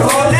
Roll